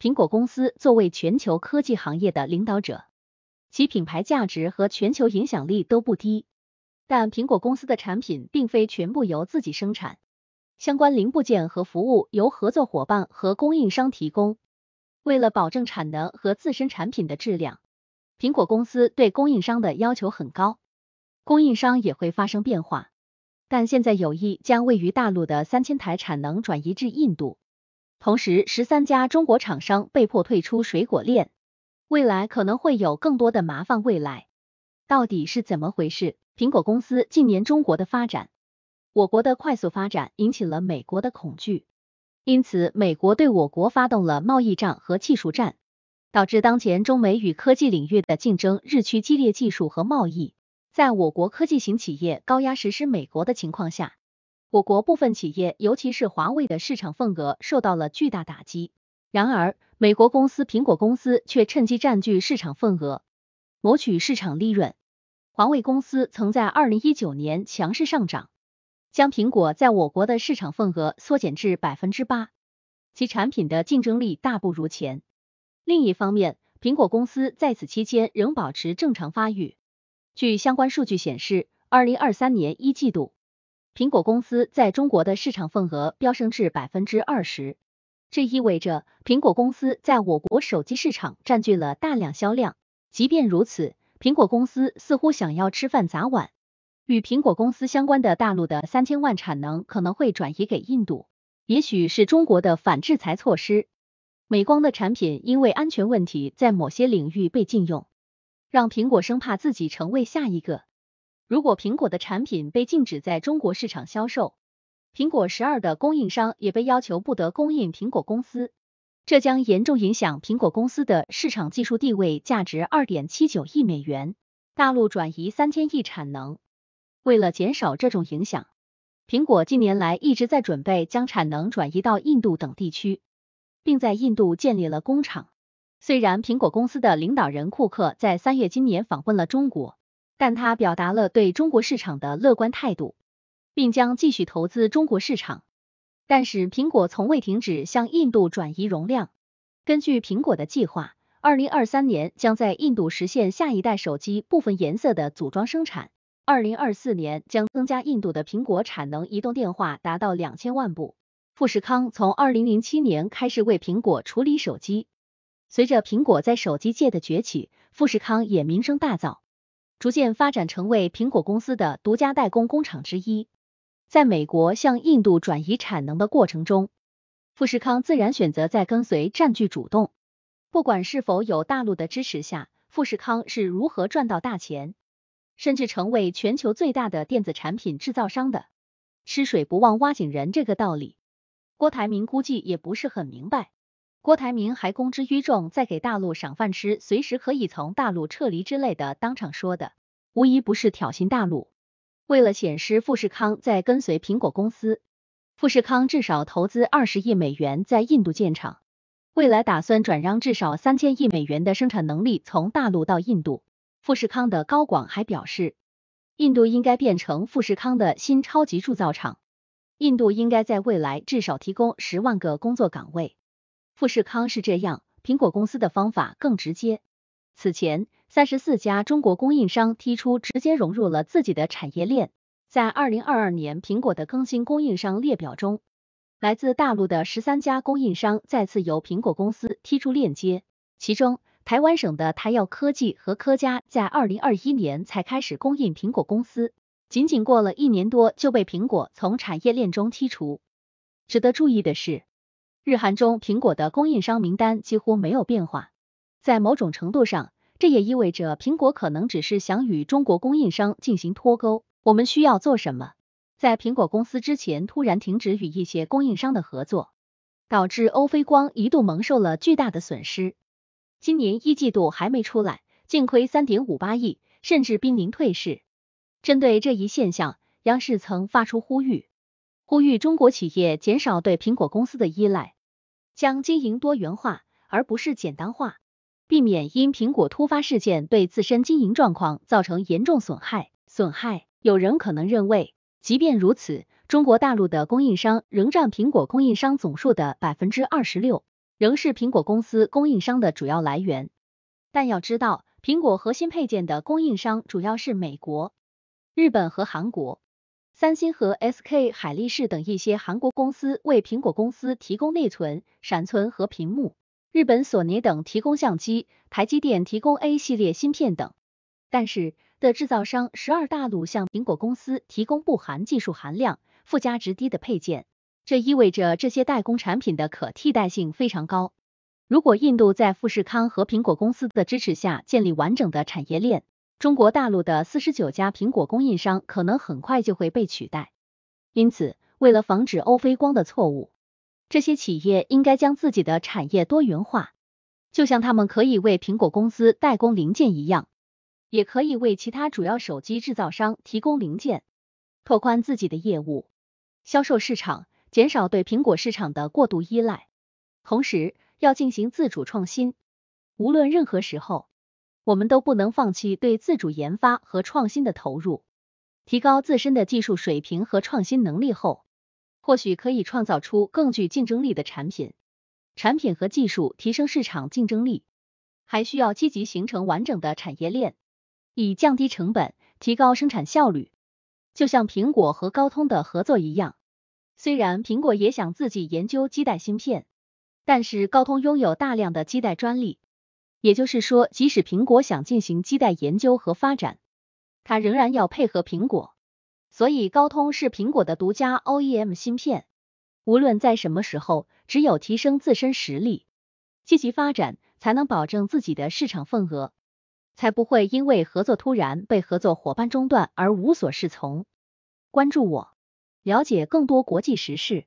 苹果公司作为全球科技行业的领导者，其品牌价值和全球影响力都不低。但苹果公司的产品并非全部由自己生产，相关零部件和服务由合作伙伴和供应商提供。为了保证产能和自身产品的质量，苹果公司对供应商的要求很高，供应商也会发生变化。但现在有意将位于大陆的三千台产能转移至印度，同时十三家中国厂商被迫退出水果链，未来可能会有更多的麻烦。未来到底是怎么回事？苹果公司近年中国的发展，我国的快速发展引起了美国的恐惧，因此美国对我国发动了贸易战和技术战，导致当前中美与科技领域的竞争日趋激烈，技术和贸易在我国科技型企业高压实施美国的情况下，我国部分企业，尤其是华为的市场份额受到了巨大打击。然而，美国公司苹果公司却趁机占据市场份额，谋取市场利润。华为公司曾在二零一九年强势上涨，将苹果在我国的市场份额缩减至百分之八，其产品的竞争力大不如前。另一方面，苹果公司在此期间仍保持正常发育。据相关数据显示，二零二三年一季度，苹果公司在中国的市场份额飙升至百分之二十，这意味着苹果公司在我国手机市场占据了大量销量。即便如此，苹果公司似乎想要吃饭砸碗，与苹果公司相关的大陆的三千万产能可能会转移给印度，也许是中国的反制裁措施。美光的产品因为安全问题在某些领域被禁用，让苹果生怕自己成为下一个。如果苹果的产品被禁止在中国市场销售，苹果十二的供应商也被要求不得供应苹果公司。这将严重影响苹果公司的市场技术地位，价值二点七九亿美元。大陆转移三千亿产能，为了减少这种影响，苹果近年来一直在准备将产能转移到印度等地区，并在印度建立了工厂。虽然苹果公司的领导人库克在三月今年访问了中国，但他表达了对中国市场的乐观态度，并将继续投资中国市场。但是苹果从未停止向印度转移容量。根据苹果的计划，二零二三年将在印度实现下一代手机部分颜色的组装生产。二零二四年将增加印度的苹果产能，移动电话达到两千万部。富士康从二零零七年开始为苹果处理手机。随着苹果在手机界的崛起，富士康也名声大噪，逐渐发展成为苹果公司的独家代工工厂之一。在美国向印度转移产能的过程中，富士康自然选择在跟随占据主动。不管是否有大陆的支持下，富士康是如何赚到大钱，甚至成为全球最大的电子产品制造商的。吃水不忘挖井人这个道理，郭台铭估计也不是很明白。郭台铭还公之于众，在给大陆赏饭吃，随时可以从大陆撤离之类的，当场说的，无疑不是挑衅大陆。为了显示富士康在跟随苹果公司，富士康至少投资二十亿美元在印度建厂，未来打算转让至少三千亿美元的生产能力从大陆到印度。富士康的高管还表示，印度应该变成富士康的新超级铸造厂，印度应该在未来至少提供十万个工作岗位。富士康是这样，苹果公司的方法更直接。此前。三十四家中国供应商提出直接融入了自己的产业链。在二零二二年苹果的更新供应商列表中，来自大陆的十三家供应商再次由苹果公司踢出链接。其中，台湾省的台耀科技和科嘉在二零二一年才开始供应苹果公司，仅仅过了一年多就被苹果从产业链中剔除。值得注意的是，日韩中苹果的供应商名单几乎没有变化。在某种程度上，这也意味着苹果可能只是想与中国供应商进行脱钩。我们需要做什么？在苹果公司之前突然停止与一些供应商的合作，导致欧菲光一度蒙受了巨大的损失。今年一季度还没出来，净亏三点五八亿，甚至濒临退市。针对这一现象，央视曾发出呼吁，呼吁中国企业减少对苹果公司的依赖，将经营多元化，而不是简单化。避免因苹果突发事件对自身经营状况造成严重损害。损害，有人可能认为，即便如此，中国大陆的供应商仍占苹果供应商总数的百分之二十六。仍是苹果公司供应商的主要来源。但要知道，苹果核心配件的供应商主要是美国、日本和韩国。三星和 SK 海力士等一些韩国公司为苹果公司提供内存、闪存和屏幕，日本索尼等提供相机，台积电提供 A 系列芯片等。但是的制造商十二大陆向苹果公司提供不含技术含量、附加值低的配件，这意味着这些代工产品的可替代性非常高。如果印度在富士康和苹果公司的支持下建立完整的产业链，中国大陆的四十九家苹果供应商可能很快就会被取代，因此，为了防止欧菲光的错误，这些企业应该将自己的产业多元化，就像他们可以为苹果公司代工零件一样，也可以为其他主要手机制造商提供零件，拓宽自己的业务销售市场，减少对苹果市场的过度依赖，同时要进行自主创新，无论任何时候。我们都不能放弃对自主研发和创新的投入，提高自身的技术水平和创新能力后，或许可以创造出更具竞争力的产品。产品和技术提升市场竞争力，还需要积极形成完整的产业链，以降低成本，提高生产效率。就像苹果和高通的合作一样，虽然苹果也想自己研究基带芯片，但是高通拥有大量的基带专利。也就是说，即使苹果想进行基带研究和发展，它仍然要配合苹果。所以，高通是苹果的独家 OEM 芯片。无论在什么时候，只有提升自身实力，积极发展，才能保证自己的市场份额，才不会因为合作突然被合作伙伴中断而无所适从。关注我，了解更多国际时事。